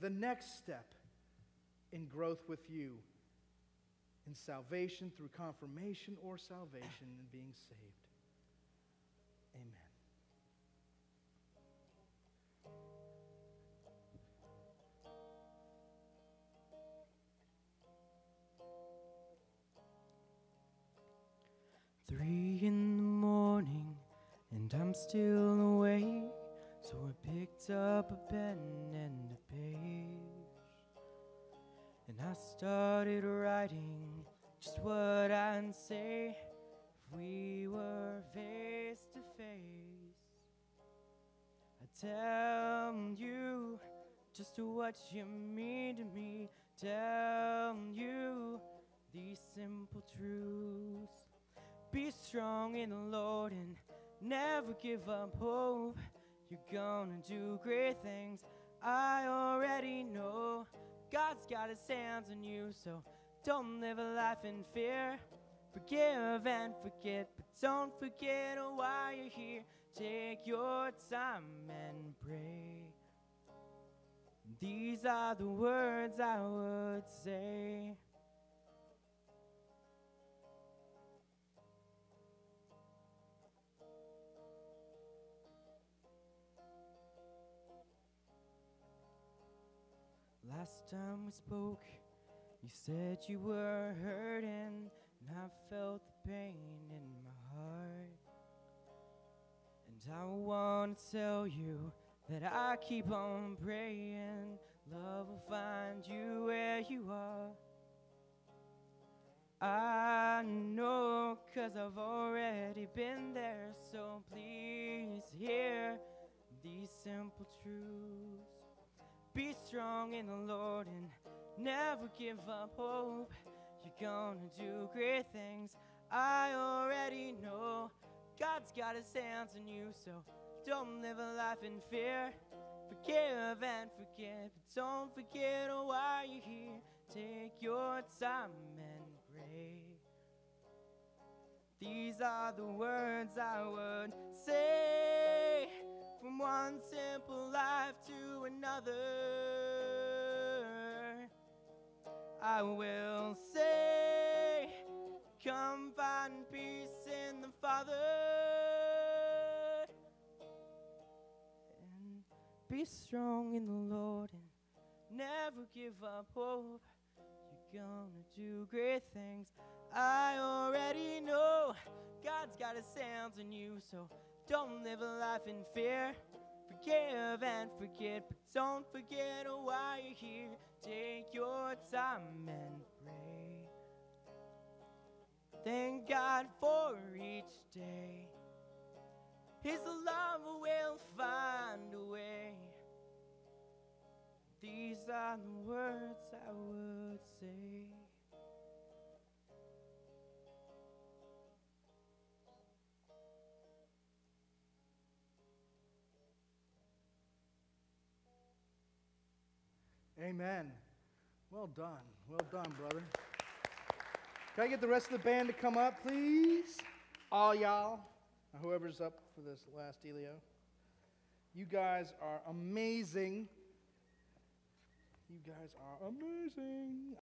the next step in growth with you in salvation through confirmation or salvation and being saved. Amen. Three in the morning, and I'm still awake. So I picked up a pen and a page, and I started writing just what I'd say if we were face to face. I tell you just what you mean to me, tell you these simple truths. Be strong in the Lord and never give up hope. You're gonna do great things. I already know God's got his hands on you, so don't live a life in fear. Forgive and forget, but don't forget why you're here. Take your time and pray. These are the words I would say. Last time we spoke, you said you were hurting, and I felt the pain in my heart. And I want to tell you that I keep on praying, love will find you where you are. I know, cause I've already been there, so please hear these simple truths. Be strong in the Lord and never give up hope. You're gonna do great things. I already know God's got his hands on you, so don't live a life in fear. Forgive and forget, but don't forget oh, why you're here. Take your time and pray. These are the words I would say from one simple life to another. I will say, Come find peace in the Father. And be strong in the Lord and never give up hope. You're gonna do great things. I already Got his on you, so don't live a life in fear. Forgive and forget, but don't forget oh, why you're here. Take your time and pray. Thank God for each day. His love will find a way. These are the words I would say. Amen. Well done. Well done, brother. Can I get the rest of the band to come up, please? All y'all, whoever's up for this last Elio. You guys are amazing. You guys are amazing.